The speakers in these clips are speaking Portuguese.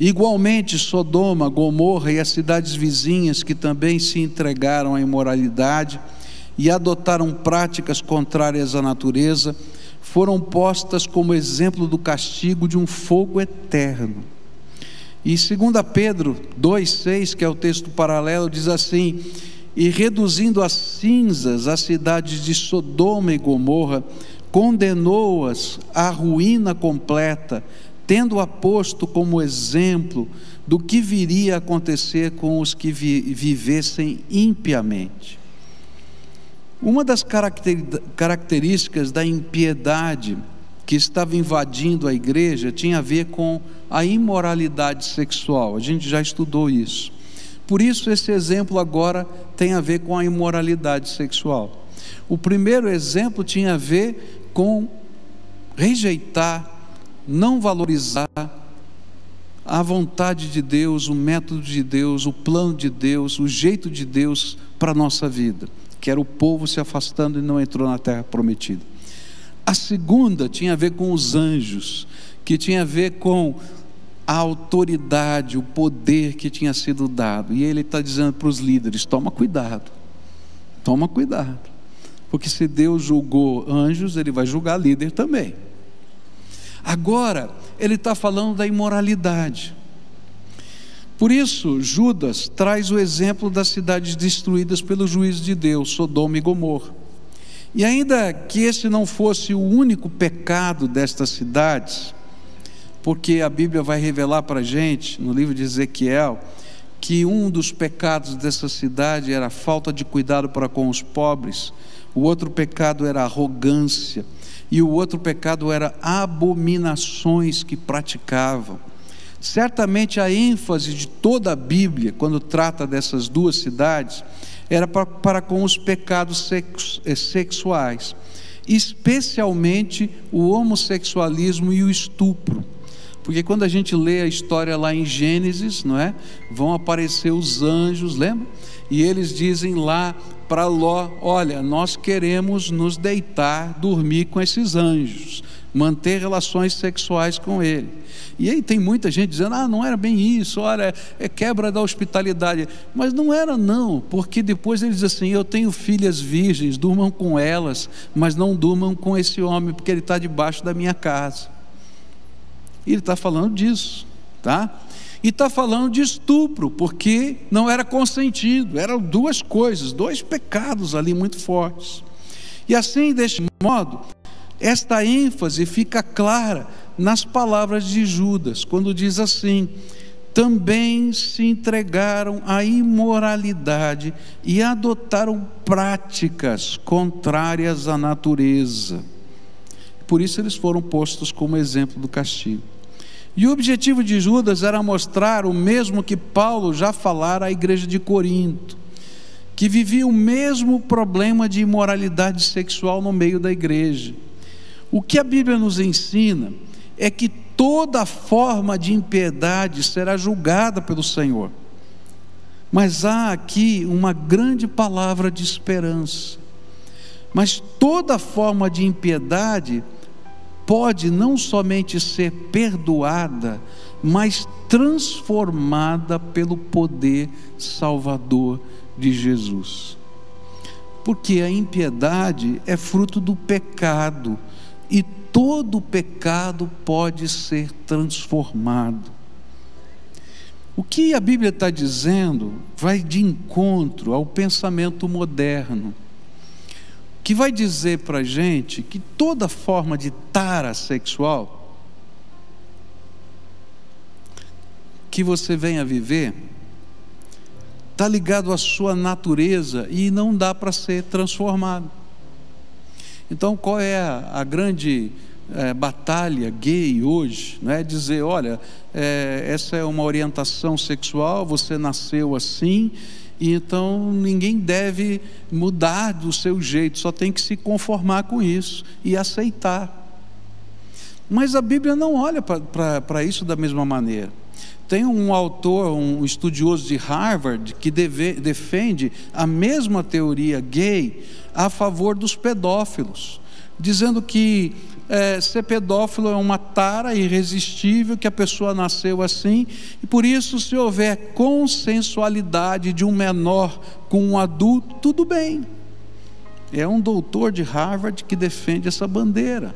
Igualmente, Sodoma, Gomorra e as cidades vizinhas que também se entregaram à imoralidade e adotaram práticas contrárias à natureza, foram postas como exemplo do castigo de um fogo eterno. E 2 Pedro 2,6, que é o texto paralelo, diz assim: E reduzindo as cinzas as cidades de Sodoma e Gomorra, condenou-as à ruína completa, tendo-a posto como exemplo do que viria a acontecer com os que vi vivessem impiamente. Uma das características da impiedade que estava invadindo a igreja tinha a ver com a imoralidade sexual. A gente já estudou isso. Por isso, esse exemplo agora tem a ver com a imoralidade sexual. O primeiro exemplo tinha a ver com rejeitar não valorizar a vontade de Deus, o método de Deus, o plano de Deus, o jeito de Deus para a nossa vida, que era o povo se afastando e não entrou na terra prometida. A segunda tinha a ver com os anjos, que tinha a ver com a autoridade, o poder que tinha sido dado. E ele está dizendo para os líderes: toma cuidado, toma cuidado, porque se Deus julgou anjos, ele vai julgar líder também. Agora, ele está falando da imoralidade. Por isso, Judas traz o exemplo das cidades destruídas pelo juízo de Deus, Sodoma e Gomorra. E ainda que esse não fosse o único pecado destas cidades, porque a Bíblia vai revelar para a gente, no livro de Ezequiel, que um dos pecados dessa cidade era a falta de cuidado para com os pobres, o outro pecado era a arrogância e o outro pecado era abominações que praticavam. Certamente a ênfase de toda a Bíblia, quando trata dessas duas cidades, era para, para com os pecados eh, sexuais, especialmente o homossexualismo e o estupro. Porque quando a gente lê a história lá em Gênesis, não é? Vão aparecer os anjos, lembra? E eles dizem lá para Ló: Olha, nós queremos nos deitar, dormir com esses anjos, manter relações sexuais com ele. E aí tem muita gente dizendo: Ah, não era bem isso, olha, é quebra da hospitalidade. Mas não era, não, porque depois ele diz assim: Eu tenho filhas virgens, durmam com elas, mas não durmam com esse homem, porque ele está debaixo da minha casa. E ele está falando disso, tá? E está falando de estupro, porque não era consentido, eram duas coisas, dois pecados ali muito fortes. E assim, deste modo, esta ênfase fica clara nas palavras de Judas, quando diz assim: também se entregaram à imoralidade e adotaram práticas contrárias à natureza. Por isso eles foram postos como exemplo do castigo. E o objetivo de Judas era mostrar o mesmo que Paulo já falara à igreja de Corinto, que vivia o mesmo problema de imoralidade sexual no meio da igreja. O que a Bíblia nos ensina é que toda forma de impiedade será julgada pelo Senhor. Mas há aqui uma grande palavra de esperança. Mas toda forma de impiedade pode não somente ser perdoada, mas transformada pelo poder salvador de Jesus. Porque a impiedade é fruto do pecado, e todo pecado pode ser transformado. O que a Bíblia está dizendo vai de encontro ao pensamento moderno que vai dizer para a gente que toda forma de tara sexual que você venha viver está ligado à sua natureza e não dá para ser transformado. Então, qual é a, a grande é, batalha gay hoje? Não é dizer, olha, é, essa é uma orientação sexual, você nasceu assim e então ninguém deve mudar do seu jeito, só tem que se conformar com isso e aceitar. Mas a Bíblia não olha para isso da mesma maneira. Tem um autor, um estudioso de Harvard, que deve, defende a mesma teoria gay a favor dos pedófilos, dizendo que é, ser pedófilo é uma tara irresistível, que a pessoa nasceu assim, e por isso, se houver consensualidade de um menor com um adulto, tudo bem. É um doutor de Harvard que defende essa bandeira.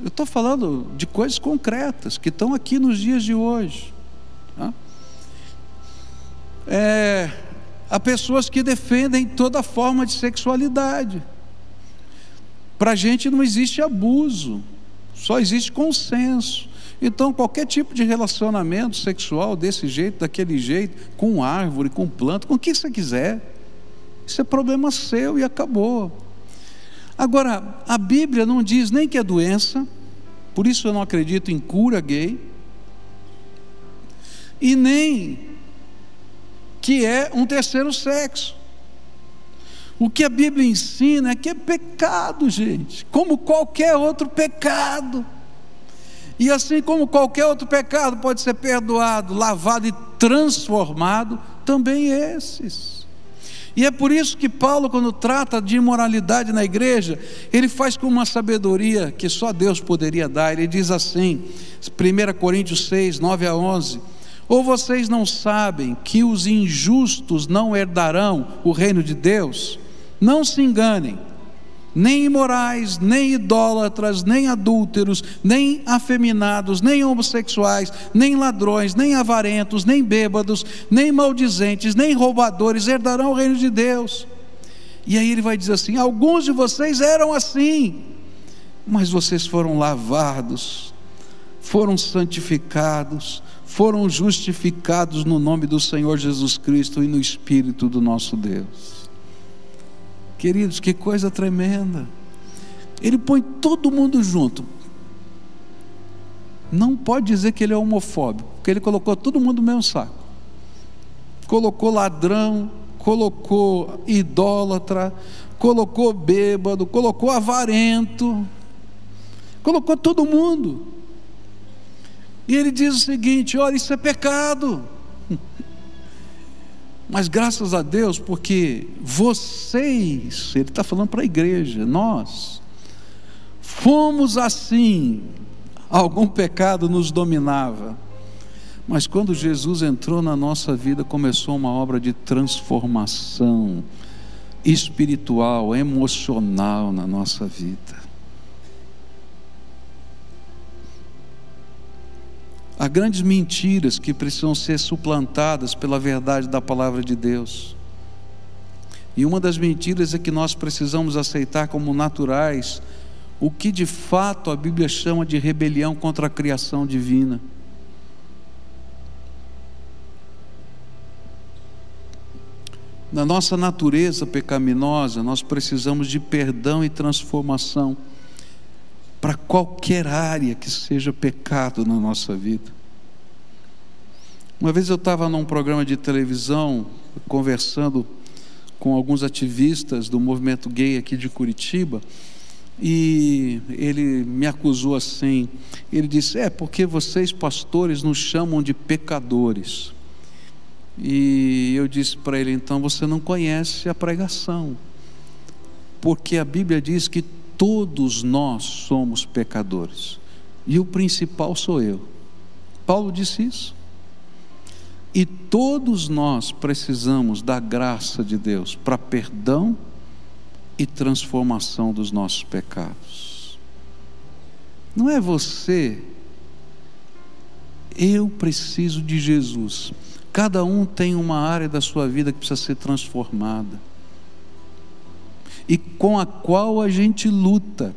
Eu estou falando de coisas concretas que estão aqui nos dias de hoje. Tá? É, há pessoas que defendem toda forma de sexualidade. Para a gente não existe abuso, só existe consenso. Então, qualquer tipo de relacionamento sexual desse jeito, daquele jeito, com árvore, com planta, com o que você quiser, isso é problema seu e acabou. Agora, a Bíblia não diz nem que é doença, por isso eu não acredito em cura gay, e nem que é um terceiro sexo. O que a Bíblia ensina é que é pecado, gente, como qualquer outro pecado. E assim como qualquer outro pecado pode ser perdoado, lavado e transformado, também esses. E é por isso que Paulo, quando trata de imoralidade na igreja, ele faz com uma sabedoria que só Deus poderia dar. Ele diz assim, 1 Coríntios 6, 9 a 11: Ou vocês não sabem que os injustos não herdarão o reino de Deus? Não se enganem nem imorais, nem idólatras, nem adúlteros, nem afeminados, nem homossexuais, nem ladrões, nem avarentos, nem bêbados, nem maldizentes, nem roubadores herdarão o reino de Deus. E aí ele vai dizer assim: alguns de vocês eram assim, mas vocês foram lavados, foram santificados, foram justificados no nome do Senhor Jesus Cristo e no Espírito do nosso Deus. Queridos, que coisa tremenda. Ele põe todo mundo junto. Não pode dizer que ele é homofóbico, porque ele colocou todo mundo no mesmo saco. Colocou ladrão, colocou idólatra, colocou bêbado, colocou avarento, colocou todo mundo. E ele diz o seguinte: olha, isso é pecado. Mas graças a Deus, porque vocês, ele está falando para a igreja, nós, fomos assim, algum pecado nos dominava. Mas quando Jesus entrou na nossa vida, começou uma obra de transformação espiritual, emocional na nossa vida. Grandes mentiras que precisam ser suplantadas pela verdade da palavra de Deus. E uma das mentiras é que nós precisamos aceitar como naturais o que de fato a Bíblia chama de rebelião contra a criação divina. Na nossa natureza pecaminosa, nós precisamos de perdão e transformação para qualquer área que seja pecado na nossa vida. Uma vez eu estava num programa de televisão conversando com alguns ativistas do movimento gay aqui de Curitiba e ele me acusou assim. Ele disse: É porque vocês, pastores, nos chamam de pecadores. E eu disse para ele: Então você não conhece a pregação, porque a Bíblia diz que todos nós somos pecadores, e o principal sou eu. Paulo disse isso. E todos nós precisamos da graça de Deus para perdão e transformação dos nossos pecados. Não é você, eu preciso de Jesus. Cada um tem uma área da sua vida que precisa ser transformada e com a qual a gente luta